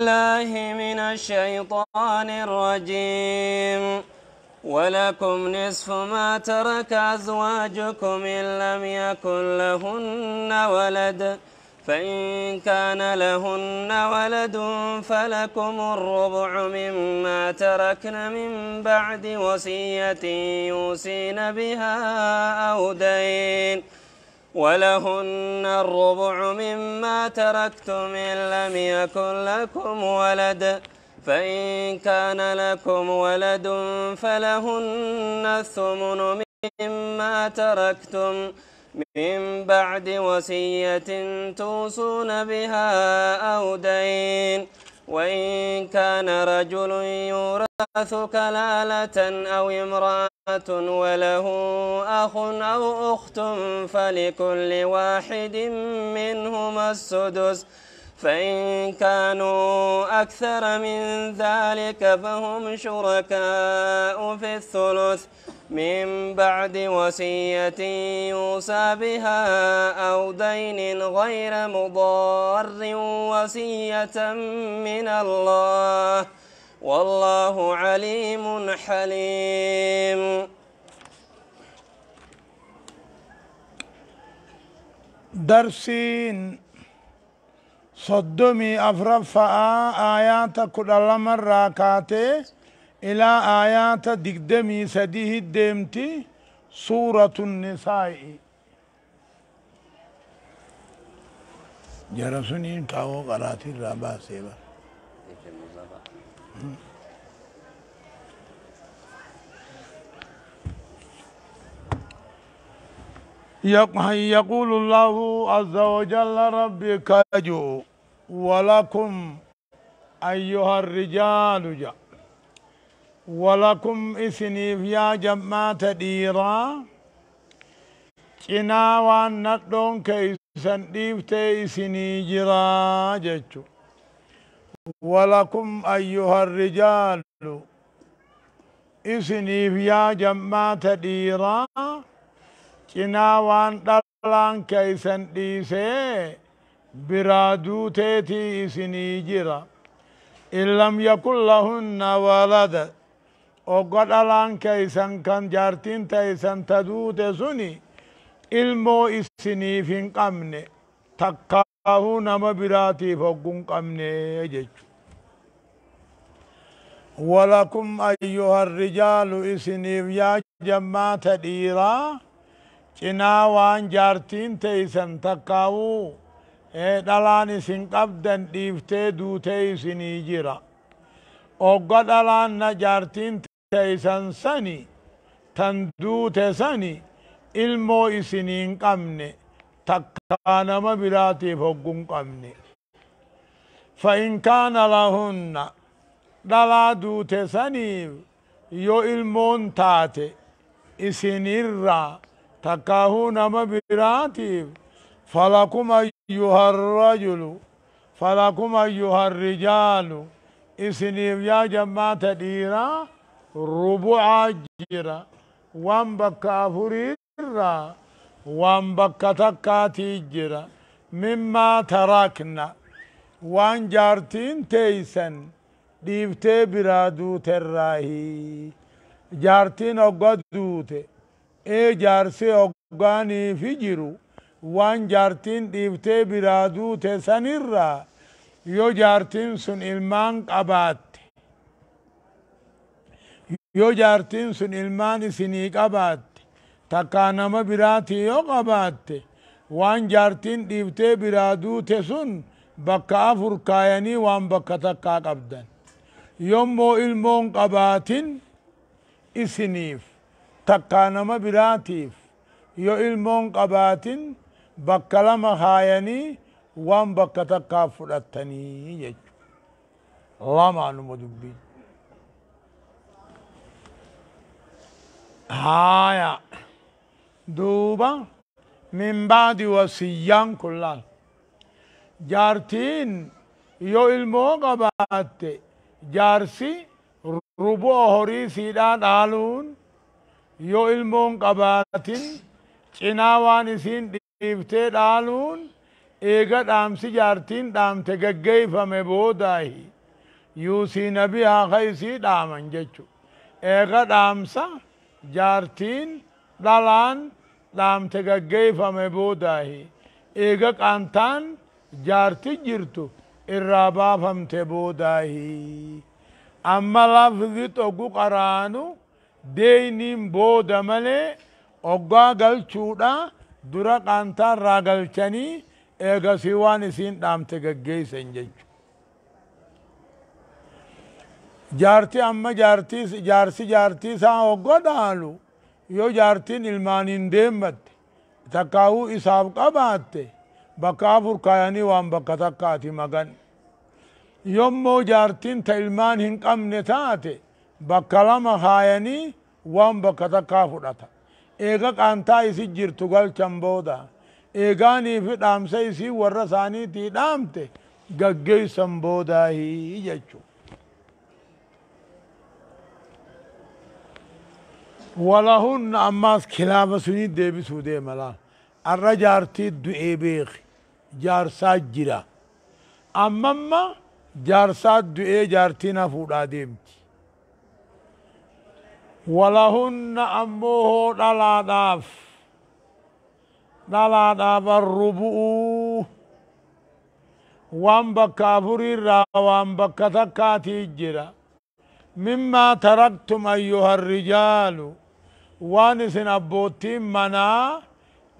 بالله من الشيطان الرجيم. ولكم نصف ما ترك أزواجكم إن لم يكن لهن ولد. فإن كان لهن ولد فلكم الربع مما تركن من بعد وصية يوصين بها أو دين. ولهن الربع مما تركتم إن لم يكن لكم ولد فإن كان لكم ولد فلهن الثمن مما تركتم من بعد وصية توصون بها أو دين وإن كان رجل يورث كلالة أو امرأة وله أخ أو أخت فلكل واحد منهما السدس. فإن كانوا أكثر من ذلك فهم شركاء في الثلث. من بعد وصية يوصى بها أو دين غير مضار وصية من الله. والله عليم حليم. درسين. صدمي أفرفا آيات كل مرة كاتي إلى آيات دقدمي سديه الدمتي سورة النساء. جرسونين كاو قراتي الرابع سيبا يقول الله عز وجل ربي كجو ولكم أيها الرجال جاء ولكم إثني يا جماعة ديرا. cinaa waan nadhoon keeysan dhiiftee isinii jiraa jechu walakum ayyuha rijaalu isiniif yaa jammaata dhiiraa cinaa waan dhalaan keeysan dhiisee biraa duuteetii isinii jira in lam yakun lahunna walada ogga dhalaan keeysan kan jaartiin teeysan ta duute suni ilmoo isiniif hin qabne takkaahuu nama biraatiif hoggun qabne jechu ولكم أيها الرجال إسنيف يا جماعة ديرا چنا وان جارتين تيسن تكاو دلان اسن قبدن ديفته دوته إسني جرا اوغا دلان نجارتين تيسن سني تندوته سني ilmoo isiniin qabne takkaa nama biraatiif hoggun qabne فإن كان لهن دلا دوت سنيف يو إلمون تاتي. إسنيرا تكاهو نما براتيف فلكم أيها الرجل فلكم أيها الرجال. إسنيف يا جماعة ديرا ربع جرا وان بكافرين irraa waan bakka takkaatii jira mimmaa tarakna. Waan jaartiin teeysan dhiiftee biraa duuterraahi jaartiin ogga duute ee jaarsi oggaaniifi jiru waan jaartiin dhiiftee biraa duute sanirraa yoo jaartiin sun ilmaan qabaatte yoo jaartiin sun ilmaan isinii qabaatte takkaa nama biraatii yoo qabaatte waan jaartiin dhiiftee biraa duute sun bakka afur kaayanii waan bakka takkaa qabdan yommoo ilmoon qabaatin isiniif takkaa nama biraatiif yo ilmoon qabaatin bakka lama kaayanii waan bakka takkaa fudhattanii jechu lamaanuma dubbiin haya دوبا من بعد وصيان كلان جارتين يو المو قبات جارسي ربو هوري سيدان آلون يو المون قباتين چناوان اسين dhiiftee dhaaluun eega dhaamsi jaartiin dhaamte gaggeeyfame boodaahi yuusii nabi haa kaysii dhaaman jechu eega dhaamsa jaartiin dhalaan dhaamte gaggeeyfame boodaahi eega qaantaan jaarti jirtu irraa baafamte boodaahi amma lafzi xogu qaraanu deeyniin booda malee oggaa galchuudha dura qaantaa irraa galchanii eegasii waan isiin dhaamte gaggeeysan jechu jaarti amma jaartii jaarsi jaartii isaa hoggo dhaalu yoo jaartiin ilmaan hin deemmatte takkaahuu isaaf qabaatte bakka afur kaayanii waan bakka takkaati magan yommoo jaartiin ta ilmaan hin qabne taate bakka lama kaayanii waan bakka takkaa fudhata eega qaantaa isi jirtu galchan booda eegaanii fi dhaamsa isii warra isaaniitii dhaamte gaggeeysan boodaahi jechu ولهن أماس كلاب سني ديبي سودي ملا. الرجارتي دعي بيخ جارسات جرا أمما جارسات دعي جارتنا فودا ديمتي. ولهن أموه دلا داف دلا داف الربؤ وان بكافر را وان بكتكاتي جرا مما تركتم أيها الرجال. وانسن أبوتين منا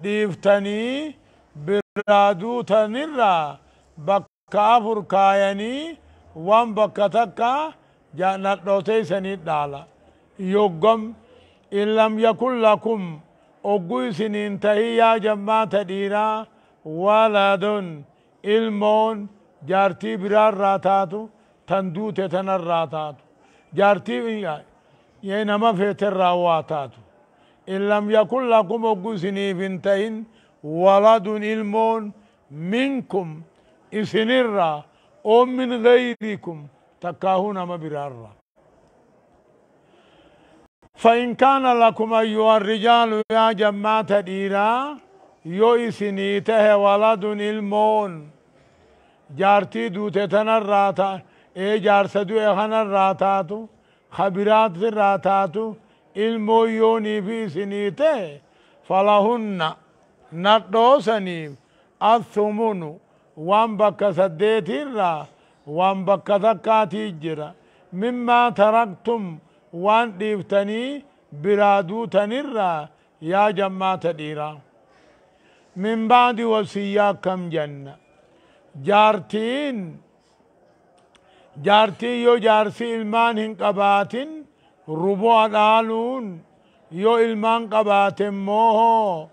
ديفتني برادو تنرى بكافر كايني وان بكتكا جانت دوتي سنيد دالا. يوغم إن لم يكن لكم أقوي سنين يا جماعة ديرا. ولد ilmoon jaartii biraan raataatu tan duute tanan feeterraa waa taatu in lam yakun lakum oggu isiniif hin tahin waladun ilmoon minkum isinirraa oo min gayrikum takkaahuu nama biraarraa فإن كان لكم أيها الرجال يا جماعة ديرا يو إسنيته ولد المون جارتي دوته تنراتا اي جارسة دو اخنا الراتاتو خبرات في الراتاتو المو يوني في سنيته فلهن ندوسني الثمن وان بك سديتي الرا وان بك ذكاتي جرا مما تركتم وان ديفتني برادو تنرا يا جماعة ديرا من بعد وصية كم جنة جارتين جارتي يو جارسي ilmaan hin qabaatin rubu'a dhaaluun yoo ilmaan qabaate immoo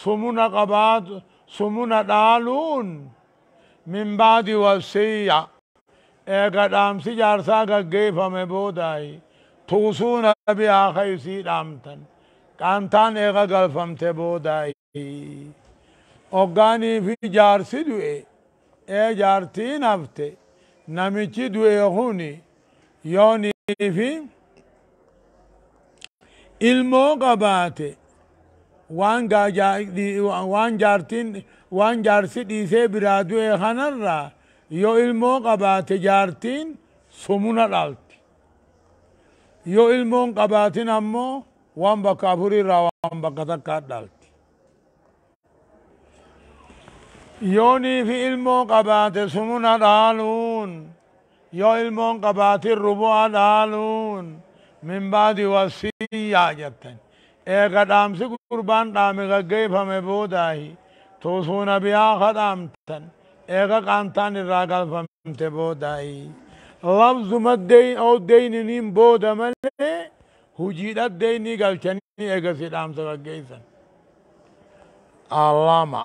sumuna qabaatu sumuna dhaaluun min baadi wasiyya eega dhaamsi jaarsaa gaggeeffame boodaayi tuusuuna bihaa kaysii dhaamtan qaantaan eega galfamte boodaayi oggaanii fi jaarsi du'e ee jaartiin hafte namichi du'e huni yoonii fi ilmoo qabaate waan waan jaartiin waan jaarsi dhiisee biraa du'e kanarraa yoo ilmoo qabaate jaartiin sumuna dhalti yoo ilmoon qabaatin ammoo waan bakka afurirraa waan bakka takkaa dhalti yoonii fi ilmoo qabaate sumuna dhaaluun yoo ilmoon qabaatin rubu'a dhaaluun min baadi wasiyyaa jettan eega dhaamsi gurbaan dhaame gaggeeffame boodaahi tuusuuna bihaa kadhaamtan eega qaantaan irraa galfamte boodaahi labzuma deyn oo deyniniin booda malee hujiidha deynii galchanii eegasi dhaamsa gaggeessan alama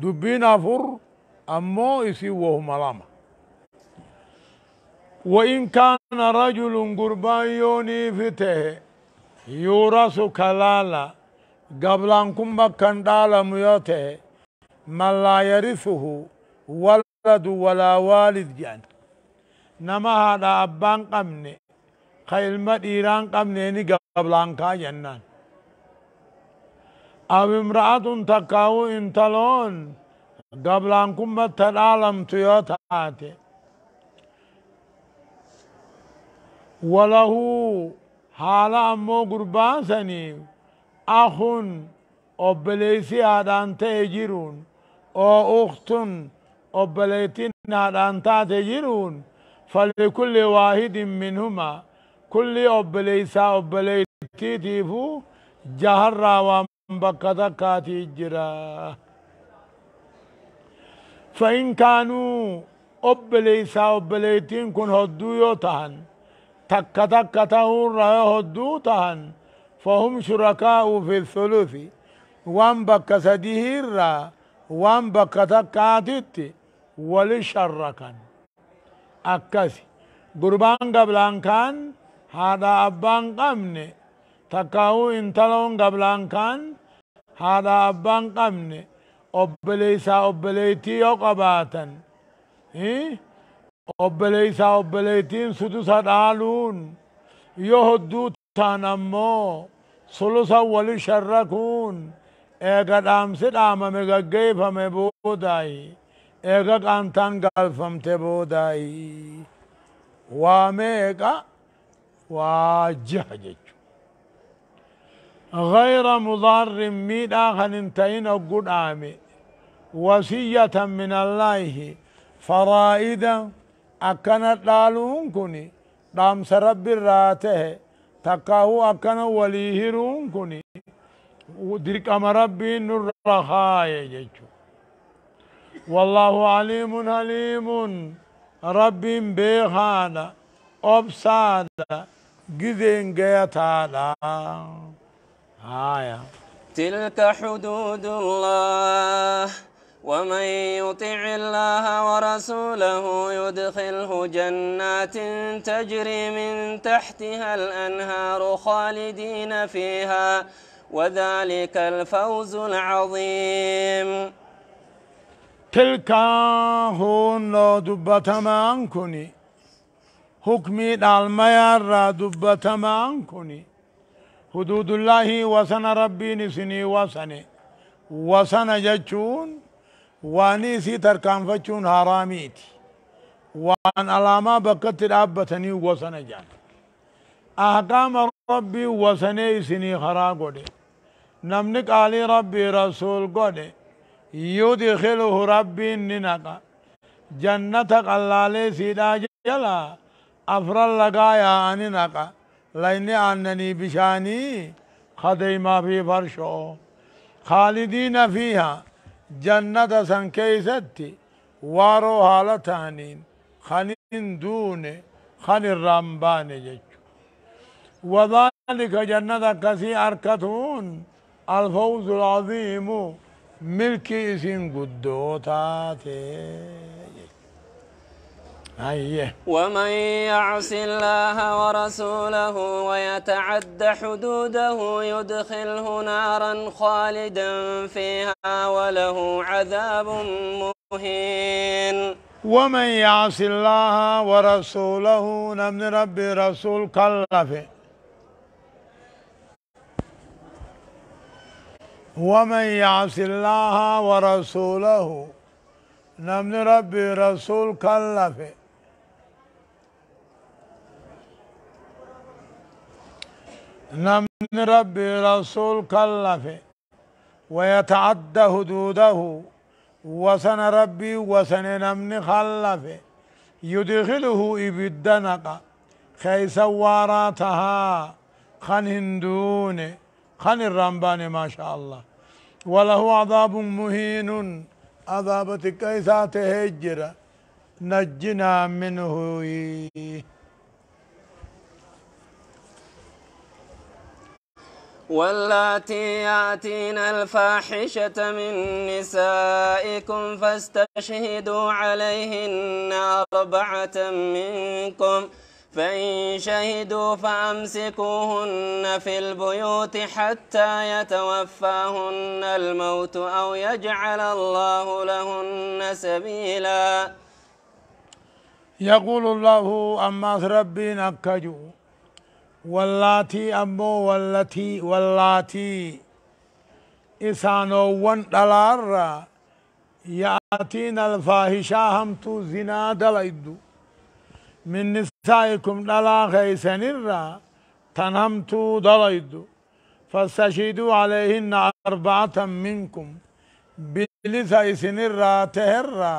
dubbiin afur ammoo isin wahuma lama وإن كان رجل قربان يوني فته يورس كلالا قبل أن كن بكن دالا ميوته من لا يرثه ولد ولا والد جان نما هذا أبان قمني خيل مديران قمني قبل أن كا جنان أو امرأة تكاو انتلون matta dhaalamtu yoo taate walahu haala ammoo gurbaan saniif akun obboleessi haadhaan ta'e jiruun oo uktun obboleettiin haadhaan taate jiruun falikulli waahidin minhuma kulli obboleeysaa obboleettiitiifu jaharraa waan bakka takkaatii jira فإن كانوا أبليسا أبليتين كن هدو يوتهن. تك تك تهون رأي هدو تهن. فهم شركاء في الثلث. وان بك سديه را. وان بك تكاتت ولشركا أكسي قربان قبلان كان هذا أبان قمني تكاو انتلون قبلان كان هذا أبان قمني obboleeysaa obboleeytii yoo qabaatan obboleeysaa obboleeytiin sudusa dhaaluun yoo hodduu ta'an ammoo sulusa wali sharrakuun eega dhaamsi dhaamame gaggeeffame boodaayi eega qaantaan galfamte boodaayi waa meeqa waa jaha jechu غير مضار ميدا خننتين قدامي وصية من الله. فرائدا أكنت لالون كني. دام سرب الراته تكاهو أكن وليهرون كني. ودرك أمر ربي نور جيشو والله عليم حليم. رب بيخانا. أبسادا. جذين جيتادا. آية. تلك حدود الله ومن يطع الله ورسوله يدخله جنات تجري من تحتها الأنهار خالدين فيها وذلك الفوز العظيم. تلك هون دبتمان كني حكمي دالميار دبتمان كني حدود الله وسن ربي نسني وسن وسن جچون واني سي تركان فچون حراميتي. وان علامة بكت دابتني وسن جان. أحكام ربي وسني سني خرا قده نمنك علي ربي رسول قده يدخله ربي ننقا جنتك الله سيدا جلا. أفرال لقايا أننقا لين أنني بشاني خديما في فرشو خالدين فيها جنة سن كيستي وارو حالتانين خنين دون خن الرمبان جج. وذلك جنة كسي أركتون. الفوز العظيم ملك اسم قدوتاتي أيه ومن يعص الله ورسوله ويتعد حدوده يدخله نارا خالدا فيها وله عذاب مهين. ومن يعص الله ورسوله نمن ربي رسول كلفه ومن يعص الله ورسوله نمن ربي رسول كلفه نمن ربي رسول كلفه ويتعدى حدوده وسن ربي وسن نمن خلفه يدخله إبدنق خيس واراتها خن هندون خن الرمبان ما شاء الله. وله عذاب مهين عذاب كيسات هجرة نجنا منه واللاتي يأتين الفاحشة من نسائكم فاستشهدوا عليهن أربعة منكم. فإن شهدوا فأمسكوهن في البيوت حتى يتوفاهن الموت أو يجعل الله لهن سبيلا. يقول الله أما ربي نكجو واللاتي أمو والتي واللاتي. إسانو ون دلار يأتين الفاحشة همتو زنا دليدو من نسائكم دلا خيسن الرا تنهمتو دليدو فاستشهدوا عليهن أربعة منكم. بلسا إسن الرا تهرا.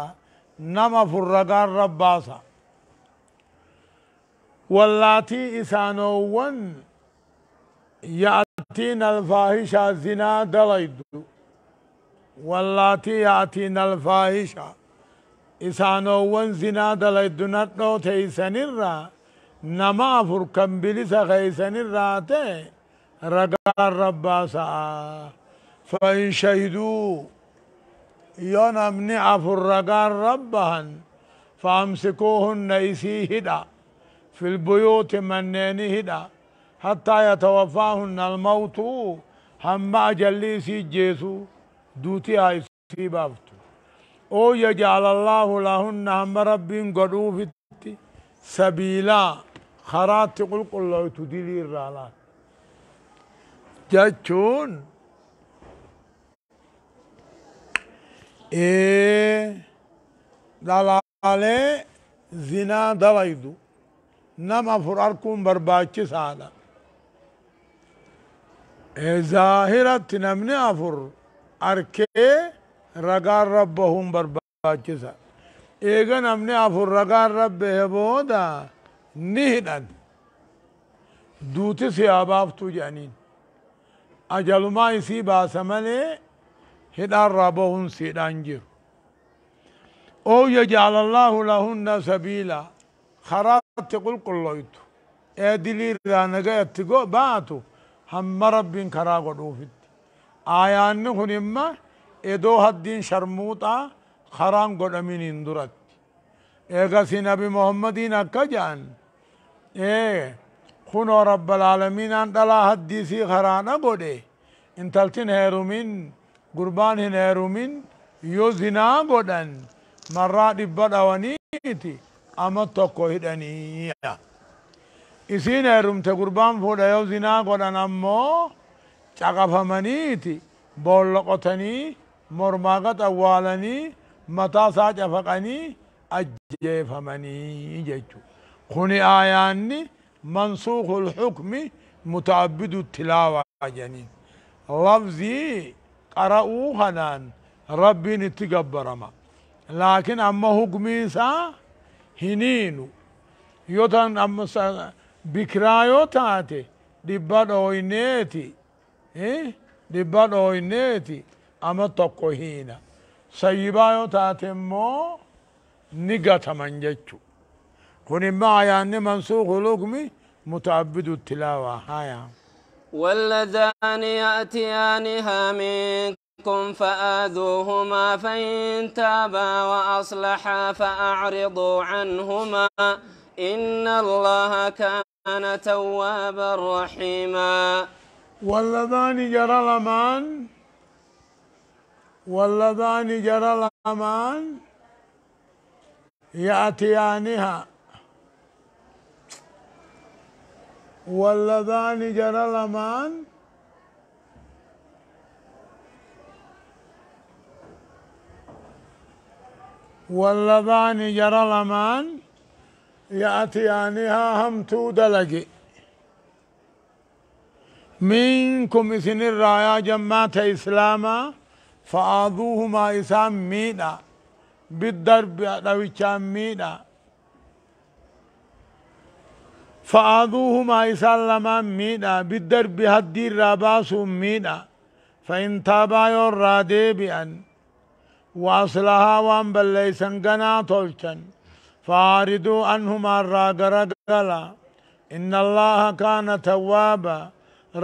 نما فرقان رباسا. واللاتي إسانوون يأتين الفاحشة زنا دليدو واللاتي يأتين الفاحشة إسانوون زنا دليدنات نو تيسن الرا نما أفر كم بلسا خيسن الرا تي رقار رباسا فإن شهدوا أفر رقار ربهن فأمسكوهن إسي هدا في البيوت منين هدا حتى يتوفاهن الموت هم أجلي سي جيسو دوتي هاي سي بافتو أو يجعل الله لهن هم ربين قدو في سبيلا. خرات تقول قل الله تدلي الرالات. جاتشون. إيه. دلالة. زنا دلائدو. نما فراركم برباچي سالا إيه ظاهرت نمني افر. اركي رقار ربهم برباچسا ايغا نمني افر رقار ربه بودا نهدن دوتي سيابافتو جانين أجل ما يسي باسمني هدار ربهم سيدان جير أو يجعل الله لهن سبيلا خرات تقول قلويتو. إيه دليل رانقا يتقو باتو. هم رب كرا قدوفت آيان هن إما ادو حدين شرموطا خران قدمين اندرت. ايغا سي نبي محمدين أكا جان. إيه خنو رب العالمين أن دلا حديثي خرانا قده. انتلتين هيرومين قربان هيرومين يو زنا اما توكو هدني isiin heerumte gurbaan fuudha yoo zinaa godhan ammoo caqafamaniiti boolloqotanii mormaa gad awwaalanii mataa isaa cafaqanii ajjeefamanii jechu kuni aayaanni mansuukhul hukmi mutaabbidu tilaawaa janiin lafzii qara'uu kanaan rabbiin itti gabbarama laakin amma hukmii isaa hiniinu yoo tan amma bikiraa yoo taate dhibba dhooyneeti dhibba dhooyneeti ama tokko hiina sayyibaa yoo taate immoo ni gataman jechu kun immoo ayaanni mansuukhul hukmi mutaabbidu tilaawaa haya واللذان يأتيانها منكم فآذوهما فإن تابا وأصلحا فأعرضوا عنهما إن الله كان توابا رحيما. واللذان جرى لمان واللذان جرى لمان يأتيانها. واللذان جرى لمان واللذان جرى لمان يأتيانها هم دلقي منكم إسن الرايا جماعة إسلاما فآذوهما إسام ميدا بالضرب دويشام ميدا فآذوهما إسلما ميدا بالضرب هدي الراباس ميدا فإن تابا يرى ديبئا وأصلها وان بليسن قنا تولشن فاردوا عنهما الراغرغلا إن الله كان توابا.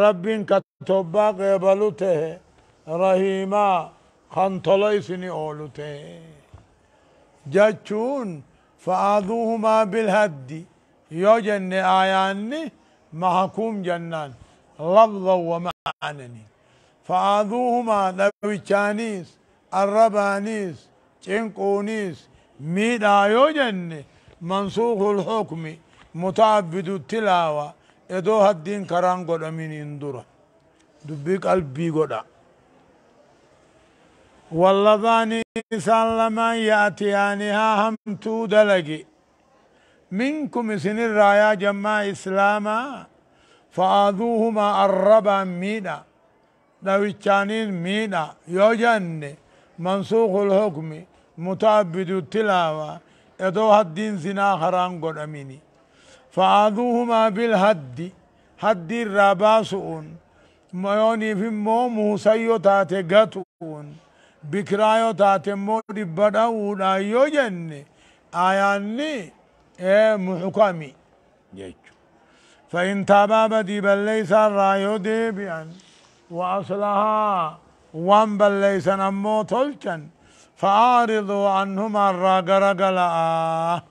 رب كتوبا قبلته رحيما. خنطليسني أولته جاتشون فآذوهما بالهد يوجن آيان محكوم جنان. لفظا ومعنى فآذوهما نويتشانيس الربانيس چنقونيس ميدا يوجن منسوخ الحكم متعبد التلاوة ادو الدين كران قد من اندورا دبي قلبي قد واللذان إسان لما يأتيانها همتو دلقي منكم سن الرايا جماع إسلاما فآذوهما الربا مينا دويتشانين مينا يوجن منسوخ الحكم متعبد التلاوة ادو الدين زنا خران قد أميني. فآذوهما بالهد هد الراباسون ميوني في مو موسيو تاتي قطون بكرايو تاتي مو دبدا يوجن آياني إيه محكمي جيتشو. فإن تابا بدي بل ليس الرايو ديبيا وأصلها وان ليس نمو تلچن فأعرضوا عنهما الراقرقلا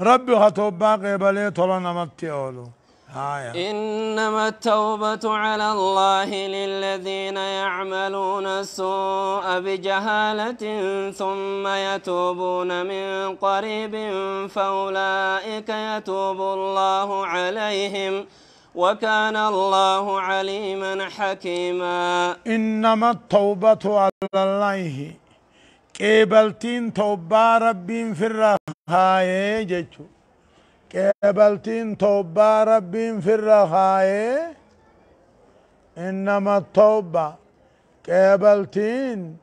ربي خطوبا قبلي طلنا متئولو آية. إنما التوبة على الله للذين يعملون السوء بجهالة ثم يتوبون من قريب فأولئك يتوب الله عليهم. وكان الله عليما حكيما. إنما التوبة على الله. قبلتين توبة ربين في الرخاية جيتشو. قبلتين توبة ربين في الرخاية. إنما التوبة. قبلتين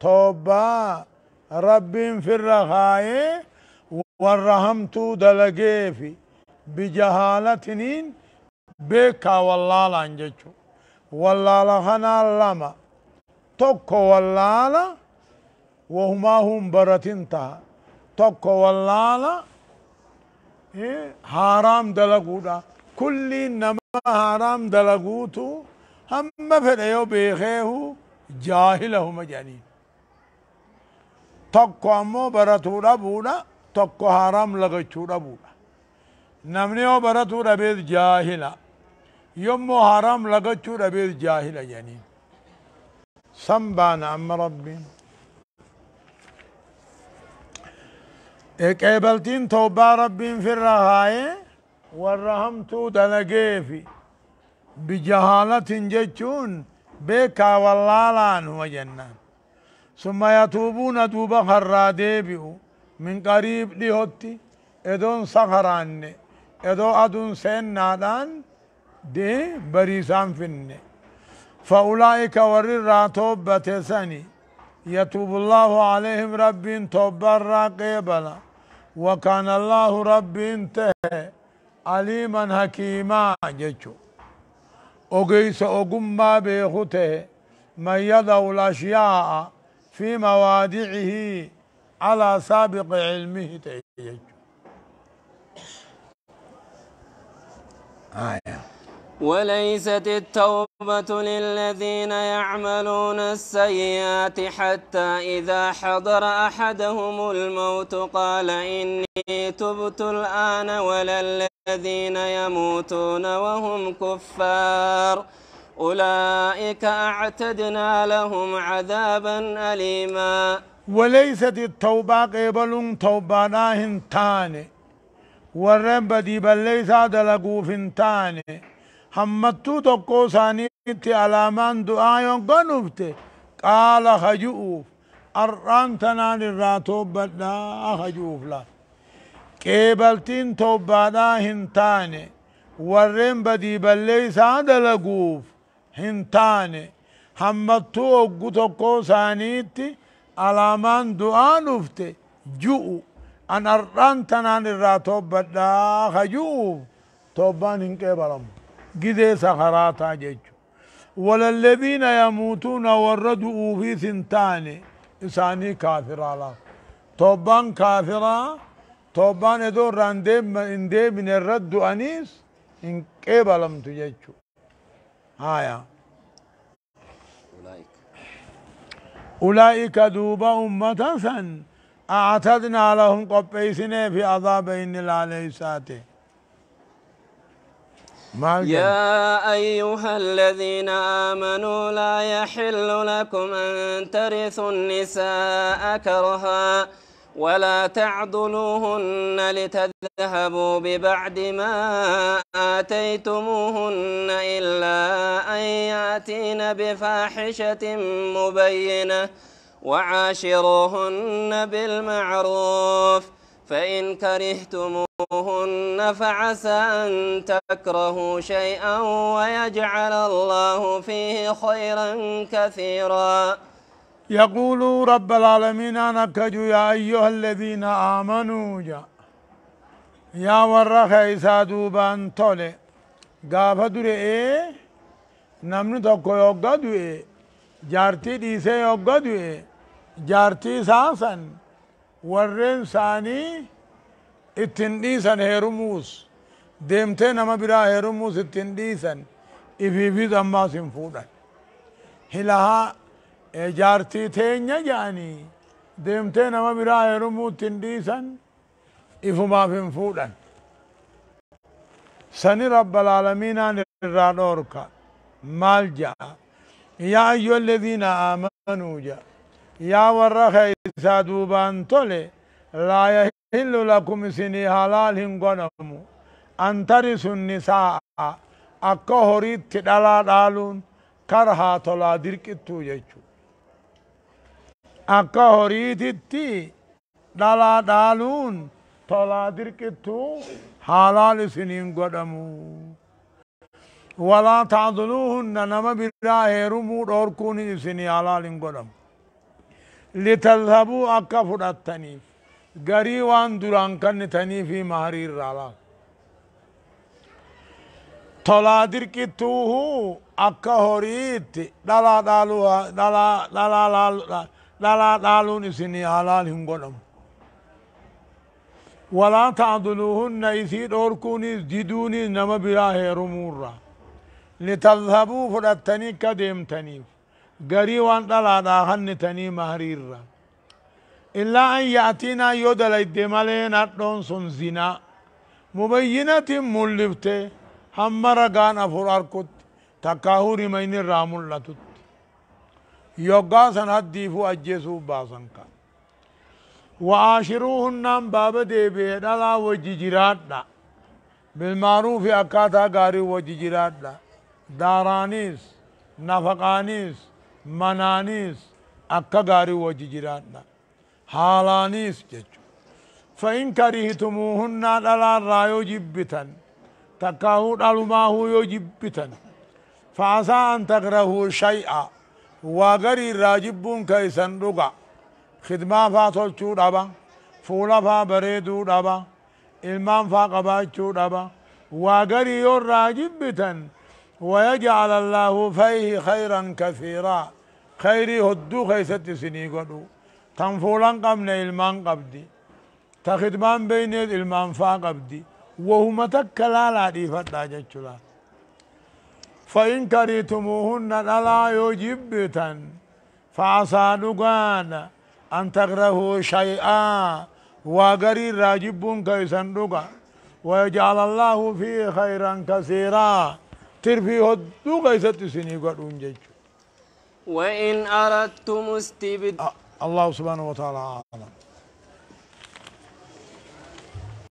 توبة ربين في الرخاية. والرحمتو دلقيفي. بجهالتنين بيكا واللالا انجچو واللالا خنا لما توكو واللالا وهما هم برتنتا توكو واللالا إيه حرام دلقودا كل نما حرام دلقوتو هم فديو بيخيه جاهله مجانين tokko ammoo baratuu dhabuudha tokko haram lagachuu dhabuudha namni yoo baratuu dhabeet jaahila يمو حرام لقتشو ربير جاهل يعني. سنبان أم ربي. قبلتين توبة ربي في الرهاية والرحمتو دلقيفي بجهالة جتشون بيكا واللالان هو جنان ثم يتوبون دوبا خراديبئو من قريب لهوتي إدون سخران إدو أدون سين نادان. دي بريسان فنه فأولئك ور الراتوبة سني يتوب الله عليهم رب توبا راقبلا وكان الله رب انتهى عليما حكيما جيشو أقيس أقما بيخته من يضع الأشياء في موادعه على سابق علمه تيجو آية وليست التوبة للذين يعملون السيئات حتى إذا حضر أحدهم الموت قال إني تبت الآن ولا الذين يموتون وهم كفار. أولئك أعتدنا لهم عذابا أليما. وليست التوبة قبل توبة ناهن تاني. warreen badii balleeysaa dalaguuf hin taane همتو توكو سانيتي علامان دعايون قنوبتي قال خجوف أرآن تنان الراتوب بدا خجوف لا۔ كيبلتين توبادا هنتاني ورين بدي بلي سادة لقوف هنتاني همتو اوغو توكو سانيتي علامان دعانوفتي جو أن أرآن تنان الراتوب بدا خجوف۔ توبان هنكيبالامو gidee sakaraataa jechu walalladhiina yamuutuuna warra du'uufis hin taane isaanii kaafiraa laaf toobbaan kaafiraa toobbaan edoo irraa hin deebine irra du'aniis hin qeebalamtu jechu haya أولئك أولئك دوبا أمة سن أعتدنا لهم قبيسنا في عذاب إن العليسات ما الجنة؟ يا أيها الذين آمنوا لا يحل لكم أن ترثوا النساء كرها ولا تعضلوهن لتذهبوا ببعد ما آتيتموهن إلا أن يأتين بفاحشة مبينة وعاشروهن بالمعروف فإن كرهتموهن فعسى أن تكرهوا شيئا ويجعل الله فيه خيرا كثيرا. يقول رب العالمين أنا كجو يا أيها الذين آمنوا جا يا ورخ إسا دوبان تولي غافة درئي نمني tokko yogga du'e jaartii dhiisee yogga du'e jaartii isaa san warreen isaanii ittin dhiisan heerumuus deemtee nama biraa heerumuus ittin dhiisan ifiifis ammaas hin fuudhan hilahaa jaartii teenya jedhanii deemtee nama biraa heerumuu ittin dhiisan ifumaaf hin fuudhan sani rabbalaalamiinaan irraa dhoorka maal ja'a yaa ayyuha alladhiina aamanuu ja'a يا ورخ ايسا بان تولي لا يهل لكم سني حلال هنگونم انتر سننساء أكو هريد تدالا دالون كرها تولا درکتو ججو أكو هريد تي دالا دالون تولا درکتو حلال سني هنگونم ولا تعضلوهن نما براه رمو دوركوني سني حلال هنگونم litadhabuu akka fudhattaniif garii waan duraan kannitanii fi maharii irraa laal tolaa dirqittuuhu akka horiitti dhalaa dhaaluu dhalaa dhalaa dhalaa dhaaluun isinii halaal hin godhamu walaa tacduluuhunna isii dhoorkuunis diduunis nama biraa heerumuurraa litadhabuu fudhattanii akka deemtaniif garii waan dhalaadhaa kannitanii mahariirra illaa an ya'tiinaa yoo dalayde malee nadhoon sun zinaa mubayyinatin mul'ifte hamma ragaan afur arkutti takkaahuu rimayni irraa mul'atutti yoggaa san haddiifuu ajjeesuu baasan kan wa'aashiruuhunnaan baaba deebi'e dhalaa wajji jiraadha bilmaaruufi akkaataa gaarii wajji jiraadha daaraaniis nafaqaaniis manaanis akka gaarii wajji jiraadha فإن كرهتموهن دلا رايو جبتا تكاهو دلماهو يو جبتا فعسى أن تكرهوا شيئا وغري راجبون كيسن رقا خدمة فاتلچو دبا فولا فا بريدو دبا faa qabaachuu dhaba waa garii yoo irraa jibbitan ويجعل الله فيه خيرا كثيرا. خيري هدو خيست سني قدو. تنفولان قبل ilmaan qabdi ta khidmaan beyneed ilmaan faa qabdi wahuma takka laalaa dhiifadhaa jechudha فإن كرهتموهن دلا يجبتا فعسى دقان أن تكرهوا شيئا. وغري راجبون كيسن دقا ويجعل الله فيه خيرا كثيرا. ترفي هدو كيست سني قدون جيجو وإن أردتم استبدال الله سبحانه وتعالى أعلم.